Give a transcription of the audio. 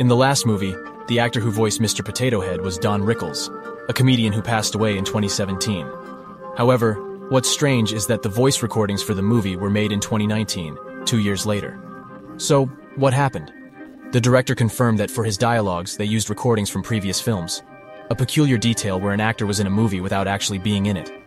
In the last movie, the actor who voiced Mr. Potato Head was Don Rickles, a comedian who passed away in 2017. However, what's strange is that the voice recordings for the movie were made in 2019, two years later. So, what happened? The director confirmed that for his dialogues, they used recordings from previous films, a peculiar detail where an actor was in a movie without actually being in it.